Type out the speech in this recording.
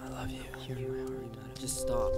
I love you. You're in my heart. Just stop.